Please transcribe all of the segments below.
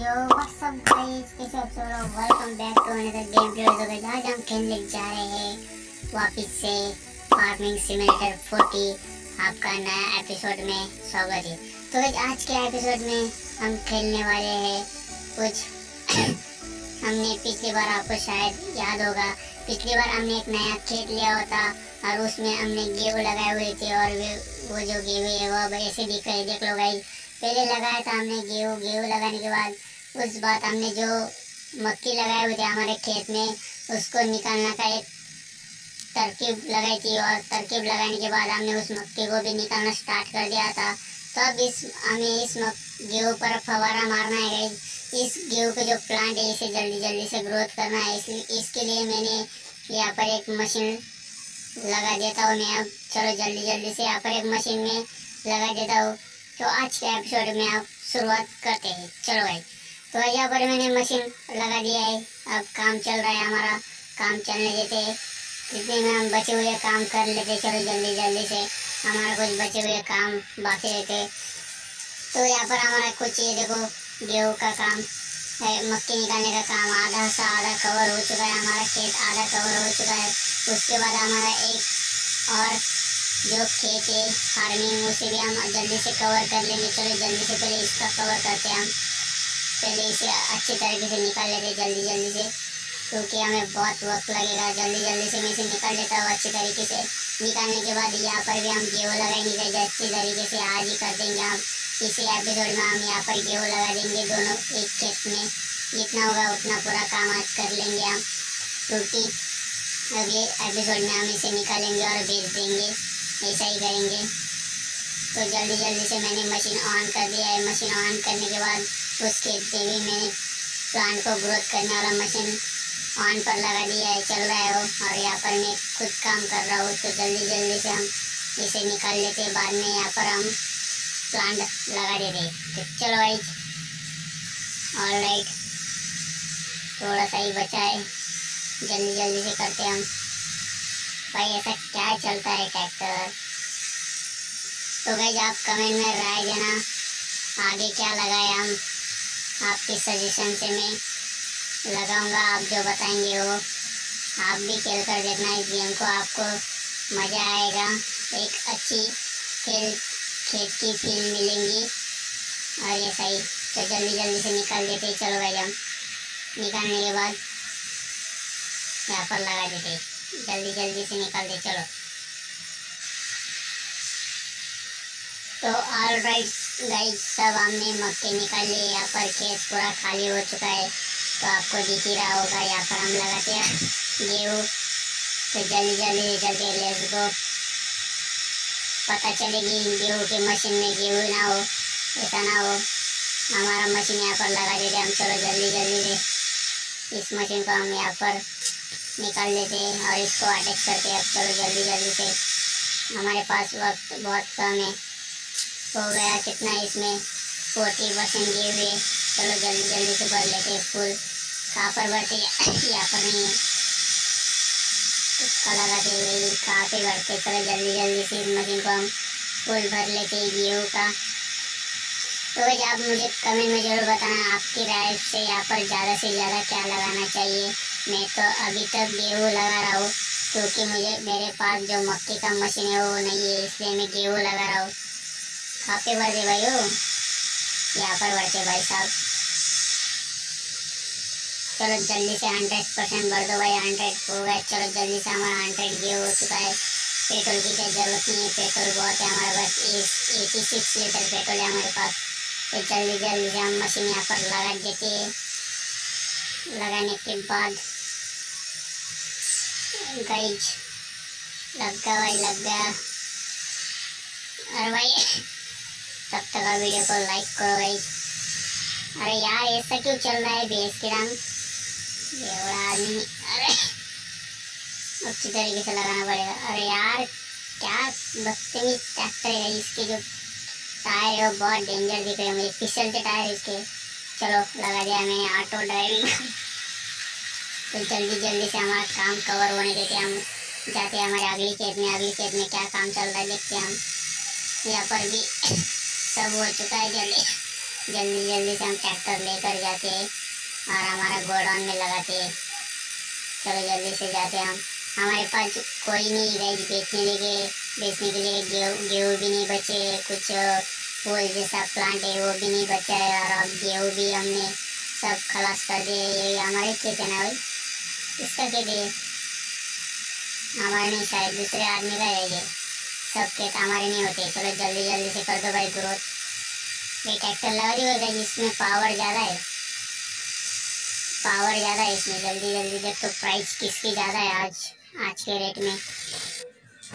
यो WhatsApp guys कैसे आप सब लोग? Welcome back to another game play तो आज हम खेलने जा रहे हैं वापस से फ़ार्मिंग सिमुलेटर 40 आपका नया एपिसोड में स्वागत है। तो गाइस आज के एपिसोड में हम खेलने वाले हैं कुछ हमने पिछली बार आपको शायद याद होगा। पिछली बार हमने एक नया खेत लिया था और उसमें हमने गेहूँ लगाए हुए थे और वे वो जो गेहूँ है, वो अब ऐसे दिख रहे देख लो गाइस पहले लगाया था हमने गेहूँ। गेहूँ लगाने के बाद उस बात हमने जो मक्की लगाए हुए थे हमारे खेत में, उसको निकालना का एक तरकीब लगाई थी और तरकीब लगाने के बाद हमने उस मक्की को भी निकालना स्टार्ट कर दिया था। तब इस, हमें इस गेहूँ पर फवारा मारना है इस गेहूँ के जो प्लांट है, इसे जल्दी जल्दी से ग्रोथ करना है। इसलिए इसके लिए मैंने यहाँ पर एक मशीन लगा देता हूँ मैं। अब चलो जल्दी जल्दी से यहाँ पर एक मशीन में लगा देता हूँ। तो आज के एपिसोड में आप शुरुआत करते हैं। चलो भाई तो यहाँ पर मैंने मशीन लगा दिया है। अब काम चल रहा है हमारा। काम चलने देते इतने में हम बचे हुए काम कर लेते चलो जल्दी जल्दी से हमारा कुछ बचे हुए काम बाकी रहते तो यहाँ पर हमारा कुछ ये देखो, गेहूँ का काम, है, मक्की निकालने का काम, आधा सा आधा कवर हो चुका है, हमारा खेत आधा कवर हो चुका है। उसके बाद हमारा एक और जो खेत है फ़ार्मिंग उसे भी हम जल्दी से कवर कर लेंगे। चलो जल्दी से पहले इसका कवर करते हैं हम। पहले इसे अच्छी तरीके से निकाल लेते जल्दी जल्दी से। क्योंकि हमें बहुत वक्त लगेगा जल्दी जल्दी से मैं इसे निकाल लेता हूँ अच्छी तरीके से निकालने के बाद यहाँ पर भी हम गेहूँ लगाएँगे अच्छी तरीके से आज ही कर देंगे हम। इसी एपिसोड में हम यहाँ पर गेहूँ लगा देंगे दोनों एक खेत में। जितना होगा उतना पूरा काम आज कर लेंगे हम। क्योंकि अगले एपिसोड में हम इसे निकालेंगे और बेच देंगे, ऐसा ही करेंगे। तो जल्दी जल्दी से मैंने मशीन ऑन कर दिया है। मशीन ऑन करने के बाद उस खेत पे भी मैंने प्लांट को ग्रोथ करने वाला मशीन ऑन पर लगा दिया है, चल रहा है वो। और यहाँ पर मैं खुद काम कर रहा हूँ तो जल्दी जल्दी से हम इसे निकाल लेते हैं। बाद में यहाँ पर हम प्लांट लगा देते तो चलो भाई ऑल राइट थोड़ा सा ही बचा है। जल्दी जल्दी से करते हम। भाई, ऐसा क्या चलता है ट्रैक्टर तो भाई आप कमेंट में राय देना, आगे क्या लगाए हम। आपके सजेशन से मैं लगाऊँगा, आप जो बताएँगे वो। आप भी खेल कर देखना इस गेम को, आपको मज़ा आएगा। एक अच्छी खेल, खेत की फील मिलेंगी। और ये सही तो जल्दी जल्दी से निकाल देते चलो भाई, हम निकालने के बाद यहाँ पर लगा देते जल्दी जल्दी से निकाल दे, चलो। तो ऑल राइट गाइस सब हमने मक्के निकाल लिए यहाँ पर खेत पूरा खाली हो चुका है। तो आपको दिख ही रहा होगा, यहाँ पर हम लगाते हैं गेहूँ। तो जल्दी जल्दी चलते लेट्स गो पता चलेगी गेहूँ की मशीन में गेहूँ ना हो, ऐसा ना हो। हमारा मशीन यहाँ पर लगा देते हम, चलो जल्दी जल्दी से। इस मशीन को हम यहाँ पर निकाल लेते हैं और इसको अटैक करते हैं, अब चलो जल्दी जल्दी से। हमारे पास वक्त बहुत कम है। हो गया कितना इसमें फोर्टी परसेंट दिए हुए चलो जल्दी जल्दी से भर लेते हैं फुल कहाँ पर भरते यहाँ पर नहीं इसका लगाते हुए कहाँ पे भरते चलो जल्दी जल्दी से मशीन को हम फुल भर लेते हैं गेहूँ का। तो भाई आप मुझे कमेंट में ज़रूर बताना, आपकी राय से यहाँ पर ज़्यादा से ज़्यादा क्या लगाना चाहिए। मैं तो अभी तक गेहूँ लगा रहा हूँ, क्योंकि मुझे मेरे पास जो मक्की का मशीन है वो नहीं है, इसलिए मैं गेहूँ लगा रहा हूँ। कहाँ पे बढ़ते भाई हो। यहाँ पर बढ़ते भाई साहब। चलो जल्दी से हंड्रेड परसेंट भर दो भाई हंड्रेड हो गए। चलो जल्दी से हमारा हंड्रेड गेहूँ हो चुका है। पेट्रोल की कोई ज़रूरत नहीं है, पेट्रोल बहुत है हमारे पास। एटी सिक्स लीटर पेट्रोल है हमारे पास। तो जल्दी जल्दी से हम मशीन यहाँ पर लगा देते हैं। लगाने के बाद गाइज़, लग गया भाई, लग गया। अरे भाई तब तक वीडियो को लाइक करो भाई। अरे यार, ऐसा क्यों चल रहा है बेस के रंग ये बड़ा आदमी। अरे अच्छी तरीके से लगाना पड़ेगा। अरे यार, क्या बदतमीज ट्रैक्टर है इसके जो टायर है, वो बहुत डेंजर दिख रहे हैं मुझे। फिसलते टायर इसके। चलो, लगा दिया मैंने ऑटो ड्राइविंग तो जल्दी जल्दी से हमारा काम कवर होने देते हम जाते हैं हमारे अगली खेत में। अगली खेत में क्या काम चल रहा है देखते हैं हम। यहाँ पर भी सब हो चुका है, जल्दी जल्दी जल्दी से हम ट्रैक्टर लेकर जाते हैं और हमारा गोडाउन में लगाते हैं। चलो जल्दी से जाते हम। हमारे पास कोई नहीं गई बेचने लगे बेचने के लिए गेहूँ गेहूँ भी नहीं बचे, कुछ फूल जैसा प्लांट है, वो भी नहीं बचा है और अब गेहूँ भी हमने सब खलास कर दिए ये हमारे खेत है भाई। इसका है हमारे नहीं, शायद दूसरे आदमी का है ये। सब खेत हमारे नहीं होते, चलो जल्दी जल्दी से कर दो भाई ग्रोथ ये ट्रैक्टर लगा दी होगा जिसमें पावर ज़्यादा है। पावर ज़्यादा है इसमें, जल्दी जल्दी देख तो प्राइस किसकी ज़्यादा है आज आज के रेट में।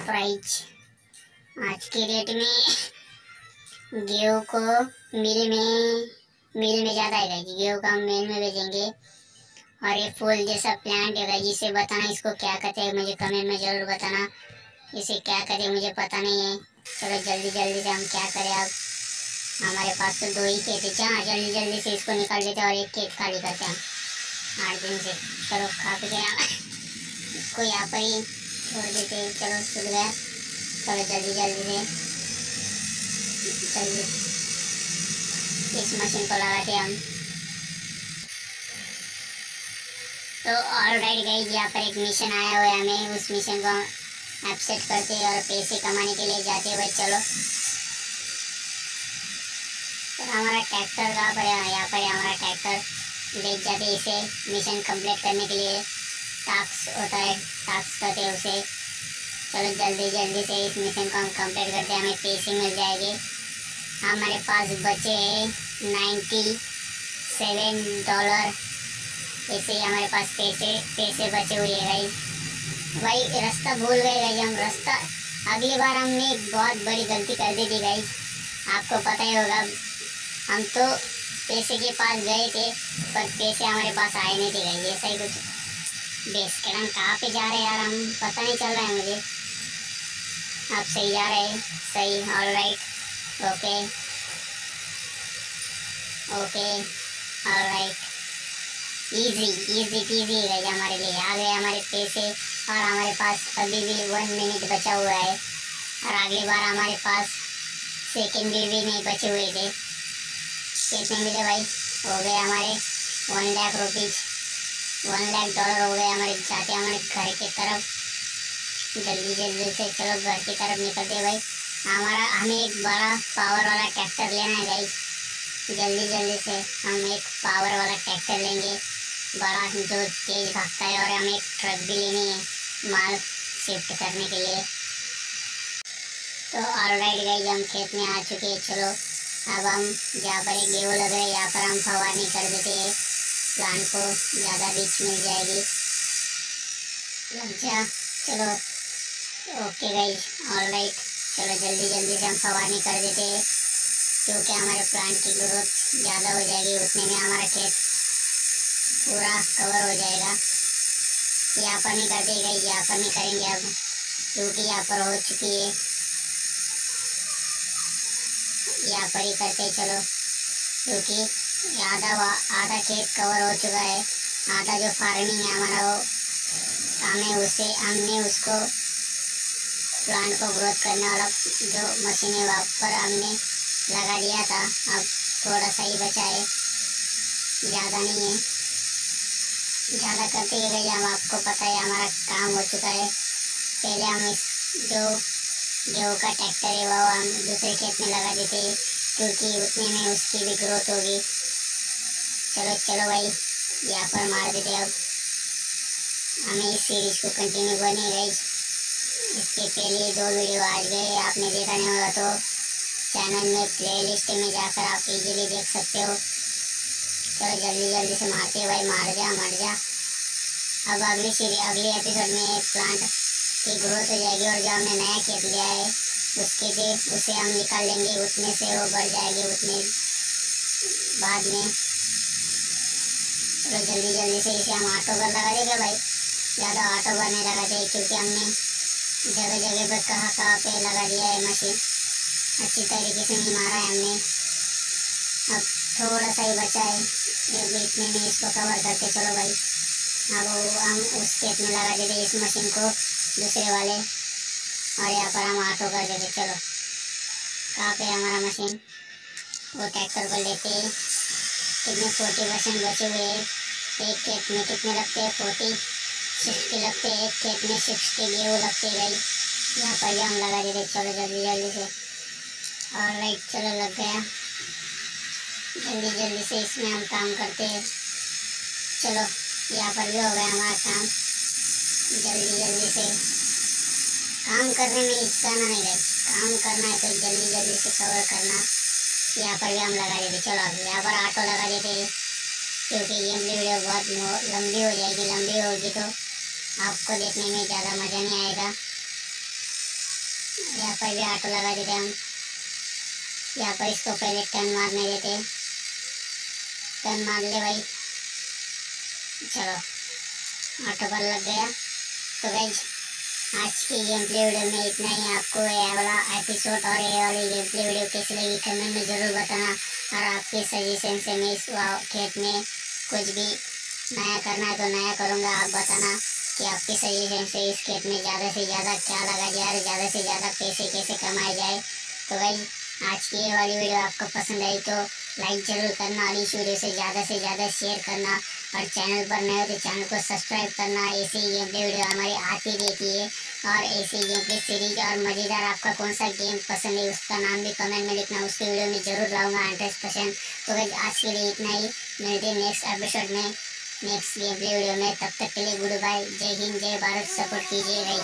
प्राइस आज के रेट में गेहूँ को मिल में मिल में ज़्यादा है गेहूँ का हम मिल में भेजेंगे और ये फूल जैसा प्लांट है जिसे बताना, इसको क्या कहते हैं, मुझे कमेंट में ज़रूर बताना। इसे क्या करें, मुझे पता नहीं है। चलो जल्दी जल्दी से हम क्या करें अब? हमारे पास तो दो ही खेत है। जहाँ जल्दी जल्दी से इसको निकाल देते और एक खेत खाली करते हैं आठ दिन से। चलो खा पी के इसको यहाँ पर ही छोड़ देते हैं। चलो छूट गया। चलो, जल्दी जल्दी से। जल्दी। इस मशीन को लगाते हैं हम। तो ऑल गई यहाँ पर एक मिशन आया हुआ है हमें। उस मिशन को एक्सेप्ट करते और पैसे कमाने के लिए जाते हुए चलो। हमारा ट्रैक्टर कहाँ पर है? यहाँ पर हमारा ट्रैक्टर ले जाते इसे। मिशन कंप्लीट करने के लिए टास्क होता है टास्क करते हैं उसे। चलो जल्दी जल्दी से इस मिशन को हम कंप्लीट करते हैं, हमें पैसे मिल जाएँगे। हमारे पास बचे हैं नाइन्टी सेवन डॉलर ऐसे ही हमारे पास पैसे पैसे बचे हुए हैं भाई, रास्ता भूल गए गई हम, रास्ता। अगली बार हमने एक बहुत बड़ी गलती कर दी थी भाई आपको पता ही होगा, हम तो पैसे के पास गए थे, पर पैसे हमारे पास आए नहीं थे गई ऐसा ही कुछ। बेस के नाम कहाँ पे जा रहे हैं यार हम, पता नहीं चल रहा है मुझे। आप सही जा रहे हैं, सही all right okay okay all right easy easy easy है हमारे लिए, आ गए हमारे पैसे। और हमारे पास अभी भी वन मिनट बचा हुआ है। और अगली बार हमारे पास सेकेंड भी, भी नहीं बचे हुए थे। कितने मिले भाई? हो गए हमारे one lakh rupees one lakh dollar हो गए हमारे जाते हमारे घर की तरफ़। जल्दी जल्दी से चलो घर की तरफ़ निकलते भाई। हमारा हमें एक बड़ा पावर वाला ट्रैक्टर लेना है भाई जल्दी जल्दी से हम एक पावर वाला ट्रैक्टर लेंगे। बड़ा जो तेज भागता है और हमें एक ट्रक भी लेनी है। माल शिफ्ट करने के लिए। तो ऑलराइट गई हम खेत में आ चुके हैं, चलो। अब हम जहाँ पर एक गेहूँ लग रहे यहाँ पर हम फवारनी कर देते हैं। प्लांट को ज़्यादा बीच मिल जाएगी। अच्छा चलो। ओके गई ऑल राइट चलो, जल्दी जल्दी से हम फवारनी कर देते हैं। क्योंकि हमारे प्लांट की ग्रोथ ज़्यादा हो जाएगी, उतने में हमारा खेत पूरा कवर हो जाएगा। यहाँ पर नहीं कर देगा यहाँ पर नहीं करेंगे अब। क्योंकि यहाँ पर हो चुकी है। यहाँ पर ही करते चलो। क्योंकि आधा आधा खेत कवर हो चुका है। आधा जो फ़ार्मिंग है हमारा वो हमें उसे, हमने उसको प्लांट को ग्रोथ करने वाला जो मशीन है, वहाँ पर हमने लगा दिया था। अब थोड़ा सा ही बचा है। ज़्यादा नहीं है। ज़्यादा करते ही गए हम आपको पता है, हमारा काम हो चुका है। पहले हम इस जो गेहूँ का ट्रैक्टर है, वो हम दूसरे खेत में लगा देते हैं, क्योंकि उतने में उसकी भी ग्रोथ होगी। चलो चलो भाई, यहाँ पर मार देते अब। हमें इस सीरीज़ को कंटिन्यू करनी गई इसके पहले दो वीडियो आज गए आपने देखा नहीं होगा तो। चैनल में प्लेलिस्ट में जाकर आप इजीली देख सकते हो। चलो जल्दी जल्दी से मारते हैं भाई मार जा, मर जा। अब अगली सीरीज़ अगली एपिसोड में प्लांट की ग्रोथ हो जाएगी और जो हमने नया खेत लिया है, उसके से उसे हम निकाल लेंगे, उतने से वो बढ़ जाएगी, उतने बाद में। तो जल्दी जल्दी से इसे हम ऑटो पर लगा देंगे भाई। ज़्यादा ऑटो पर नहीं लगाते क्योंकि हमने जगह जगह पर कहाँ कहाँ पे लगा दिया है मशीन अच्छी तरीके से नहीं मारा है हमने। अब थोड़ा सा ही बचा है। ये इतने में इसको कवर करके चलो भाई अब हम उस खेत में लगा देते इस मशीन को दूसरे वाले और यहाँ पर हम ऑटो कर देते चलो कहाँ पे हमारा मशीन वो ट्रैक्टर को लेते कितने फोर्टी परसेंट बचे हुए एक खेत में कितने लगते हैं फोर्टी सिक्सटी लगते हैं एक खेत में सिक्सटी वो लगते गई यहाँ पर भी हम लगा देते चलो जल्दी जल्दी से और लाइट चलो लग गया। जल्दी जल्दी से इसमें हम काम करते हैं। चलो, यहाँ पर भी हो गया हमारा काम। जल्दी जल्दी से। काम करने में हिचकाना नहीं गई काम करना है तो जल्दी जल्दी से कवर करना। यहाँ पर भी हम लगा देते। चलो, अब यहाँ पर ऑटो लगा देते क्योंकि ये वीडियो बहुत लंबी हो जाएगी। लंबी होगी तो आपको देखने में ज़्यादा मज़ा नहीं आएगा। यहाँ पर भी ऑटो लगा देते हम। यहाँ पर इसको पहले टर्न मारने देते टर्न मार ले भाई। चलो, ऑटो पर लग गया। तो भाई आज की गेम प्ले वीडियो में इतना ही। आपको ये वाला एपिसोड और ये वाली गेम प्ले वीडियो कैसी लगी कमेंट में ज़रूर बताना। और आपके सजेशन से मैं इस खेत में कुछ भी नया करना है तो नया करूँगा। आप बताना कि आपके सजेशन से इस खेत में ज़्यादा से ज़्यादा क्या लगा जाए ज़्यादा से ज़्यादा पैसे कैसे कमाए जाए? तो भाई आज की ये वाली वीडियो आपको पसंद आई तो लाइक ज़रूर करना, और इस वीडियो से ज़्यादा से ज़्यादा शेयर करना, और चैनल पर नए हो तो चैनल को सब्सक्राइब करना। ऐसे ही गेम प्ले वीडियो हमारी आती रहती है। और ऐसे ही गेम प्ले सीरीज़ और मज़ेदार आपका कौन सा गेम पसंद है, उसका नाम भी कमेंट में लिखना। उसके वीडियो में ज़रूर लाऊँगा हंड्रेड परसेंट तो भाई आज के लिए इतना ही। मिलते नेक्स्ट एपिसोड में। नेक्स्ट गेम प्ले वीडियो में। तब तक के लिए गुड बाय जय हिंद, जय भारत। सपोर्ट कीजिए भाई।